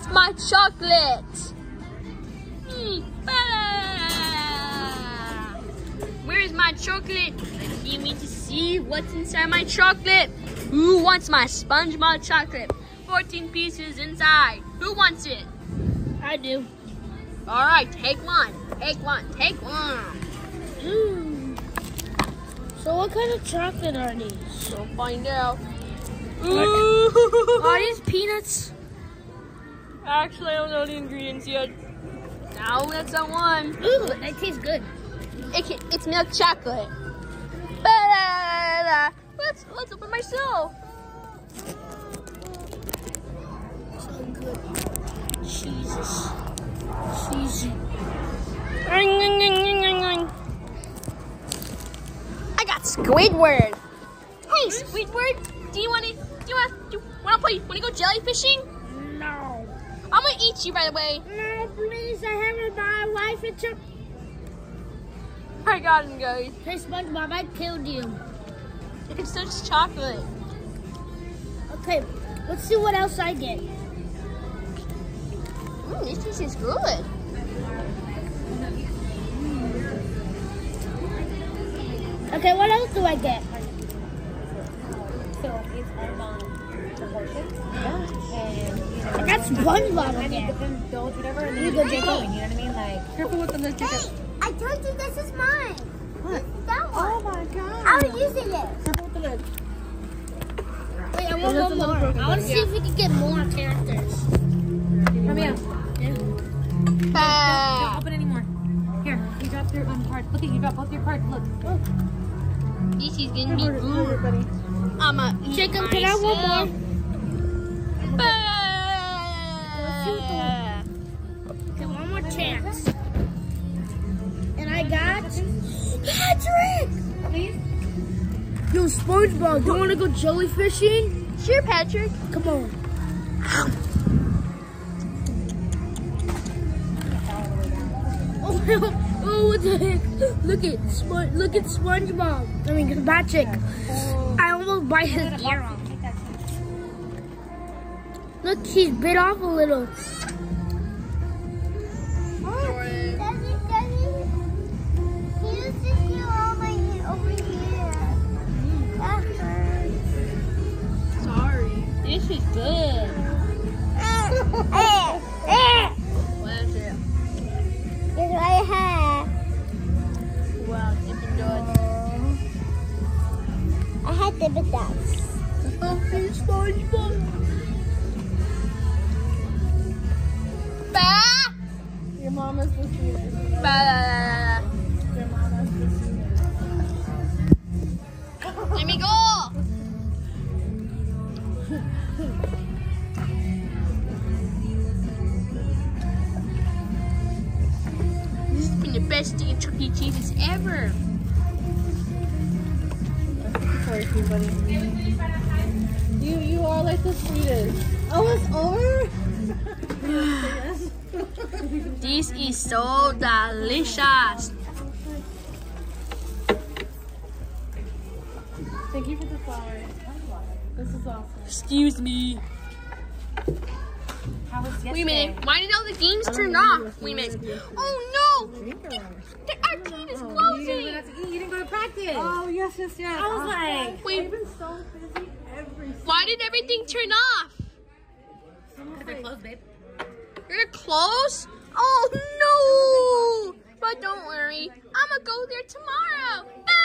wants my chocolate? Ah. Where's my chocolate? You me to see what's inside my chocolate. Who wants my SpongeBob chocolate? 14 pieces inside. Who wants it? I do. All right, take one. Take one. Take one. Mm. So what kind of chocolate are these? So find out. Are these peanuts? Actually, I don't know the ingredients yet. No, that's not one. Ooh, that tastes good. It can, it's milk chocolate. Ba-da-da-da. Let's let's open myself. So good. Jesus. Cheesy. I got Squidward. Hey, hmm? Squidward, do you want to do you want to want to play? Want to go jellyfishing? No. I'm gonna eat you right away. No, please. I haven't my life into. I got him, guys. Hey, SpongeBob, I killed you. It's such chocolate. Okay, let's see what else I get. Mm, this is good. Okay, what else do I get? So it's all on proportion. And you know, I got SpongeBob kind of again. different builds, whatever, and then You you go, keep Jacob. going, you know what I mean? Like, careful with the list, Jacob. I told you this is mine. What? That Oh one. my god. I was using it. Careful with the lid. Wait, I want one more. I want to see if we can get more characters. Come here. Don't Ah. open anymore. Here, you dropped your own card. Look at you dropped both your cards. Look. This is gonna be good. I'ma eat Jacob, can I have one more? Patrick. Please. Yo, SpongeBob, do you want to go jellyfishing? Sure, Patrick. Come on. Oh, oh, what the heck? Look at look at SpongeBob. I mean, Patrick. I almost bite his ear off. Look, he's bit off a little. Dippin' Dots. Okay, SpongeBob. Bah! Your mama's the sweetest. Bah! Your mama's the sweetest. Let me go! This has been the best day of Chuck E. Cheese's ever. You, buddy. You, you are like the sweetest. Oh, it's over? This is so delicious. Thank you for the flowers. This is awesome. Excuse me. How was yesterday? Wait a minute. Why did all the games turn off? Wait a minute. Oh no! The, the arcade is You didn't, closing. to eat. you didn't go to practice. Oh, oh, yes, yes, yes. I was oh, like, Wait, I've been so busy every why did everything turn off? Because they're closed, babe. You're close? Oh no! But don't worry, I'm gonna go there tomorrow. Ah!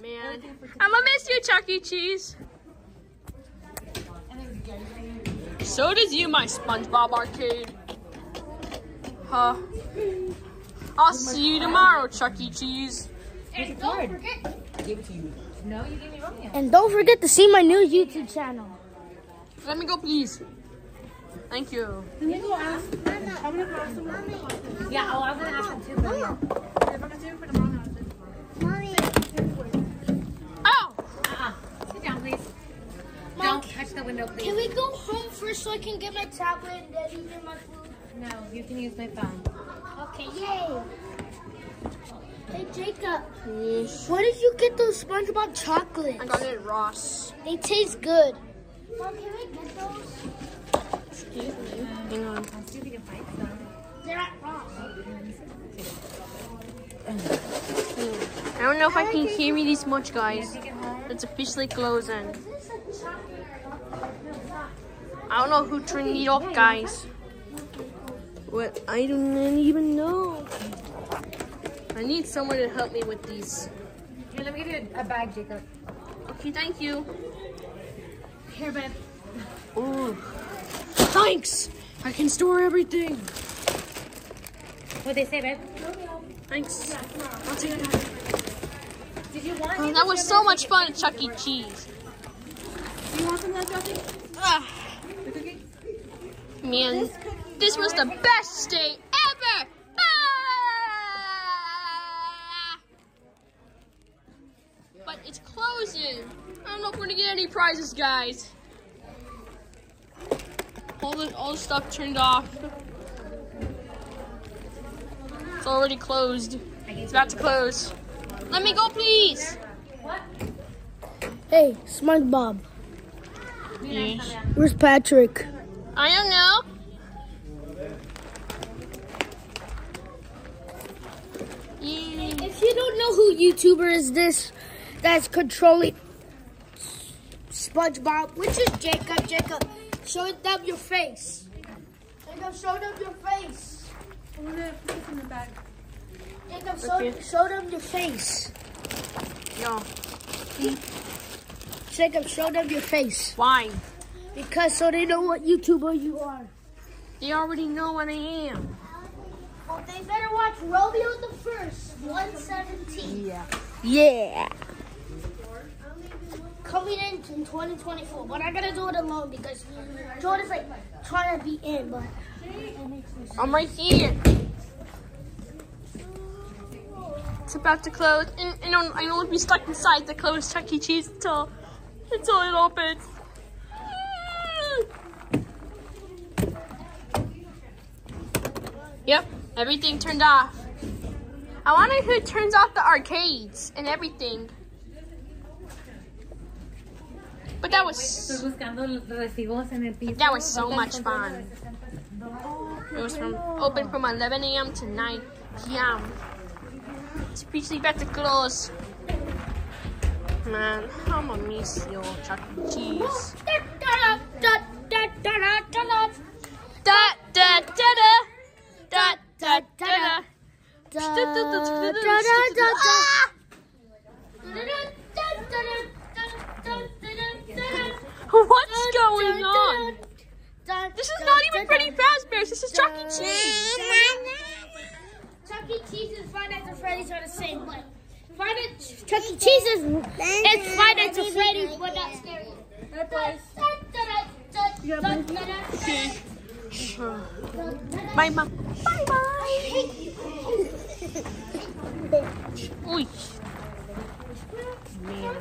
Man, I'm gonna miss you, Chuck E. Cheese. So does you, my SpongeBob arcade. Huh? I'll see you tomorrow, Chuck E. Cheese. Here's your card. I gave it to you. No, you gave me Romeo. And don't forget to see my new YouTube channel. Let me go, please. Thank you. Can you go ask? I'm gonna go ask them. Yeah, oh, I was gonna ask them too, but yeah. If I'm gonna do it for tomorrow, Mommy, Oh! Uh-uh. Sit down, please. Mom, Don't touch the window, please. Can we go home first so I can get my tablet and Daddy get my food? No, you can use my phone. Okay, yay. Hey Jacob, Yes. where did you get those SpongeBob chocolates? I got it at Ross. They taste good. Mom, can I get those? Excuse me. Um, Hang on. They're at Ross. I don't know if I can hear me this much, guys. It's officially closing. Is this a chocolate chocolate? No, it's not. I don't know who turned it off, guys. What? I don't even know. I need someone to help me with these. Here, let me give you a, a bag, Jacob. Okay, thank you. Here, babe. Ooh. Thanks! I can store everything. What they say, babe? Thanks. I'll take that. Did you want? Oh, that was so much fun at Chuck E. Cheese. Do you want some of that Josie? Ah, The cookie? Man, this was the best day ever! Ah! But it's closing. I don't know if we're gonna get any prizes, guys. All the all the stuff turned off. It's already closed. It's about to close. Let me go, please. Hey, SpongeBob. Yes. Where's Patrick? I don't know. Yeah. If you don't know who YouTuber is this that's controlling SpongeBob, which is Jacob, Jacob, show them your face. Jacob, show them your face. I'm gonna put this in the bag. Jacob, show, show them your face. No. Jacob, show them your face. Why? Because so they know what YouTuber you are. They already know what I am. Well, they better watch Romeo the First, 117. Yeah. Yeah. Coming in in 2024. But I gotta do it alone because Jordan's like trying to be in, but I'm right here. It's about to close, and, and I'm- I won't be stuck inside the closed Chuck E. Cheese until until it opens. Yep, everything turned off. I wonder who turns off the arcades and everything. But that was Estoy buscando los recibos en el piso. That was so much fun. It was from open from 11 a.m. to 9 p.m. It's officially about to close. Man, I'm gonna miss you, Chuck E. Cheese. Da da da da da da da da. What's going on? This is not even Freddy Fazbear's. This is Chuck E. Cheese. Chuck E. Cheese and Five Nights at Freddy's are the same, but Five Nights, Chuck E. Cheese is it's Five Nights at Freddy's, but not scary. Okay. Bye, mom. Bye, bye. Uy. Man.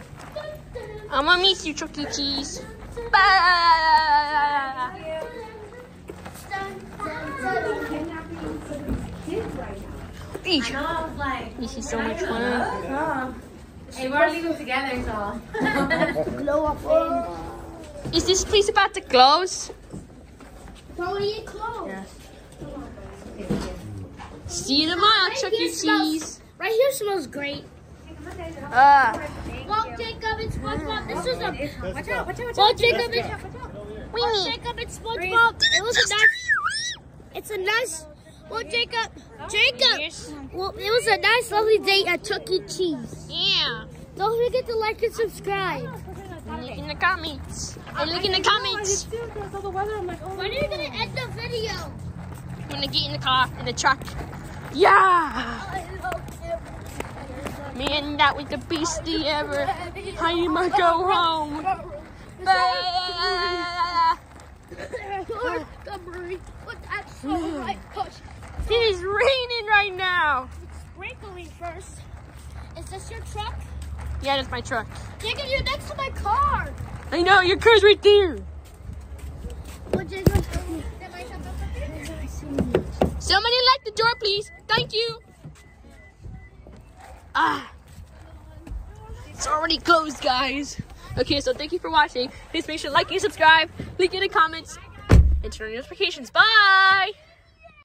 I'm gonna miss you, Chuck E. Cheese. Bye. Eesh. No, I was like, This is so much fun. Hey, we're leaving together, so. Glow up. Is this place about to close? Don't eat clothes. See you tomorrow, Chuck E. Cheese. Right here smells great. Uh, Well, Jacob, it's SpongeBob. This is a. Watch out, watch out, watch Well, out. Jacob, it's. Well, Jacob, it's SpongeBob. It was a nice. It's a nice. Well, Jacob, Jacob. Yes. Well, it was a nice, lovely day at Chuck E. Cheese. Yeah. Don't forget to like and subscribe. Look in the comments. And look in the comments. Because of the weather, I'm like, oh. When are you gonna end the video? I'm gonna get in the car, in the truck. Yeah! I love you. Man, oh, oh, oh, that was the best day ever. I'm gonna go home. Bye. Lord, Gummery, put that so right push. It is raining right now. Sprinkling first. Is this your truck? Yeah, that's my truck. Jacob, you're next to my car. I know, your car's right there. Somebody lock the door, please. Thank you. Ah. It's already closed, guys. Okay, so thank you for watching. Please make sure to like and subscribe, leave in the comments, and turn on notifications. Bye!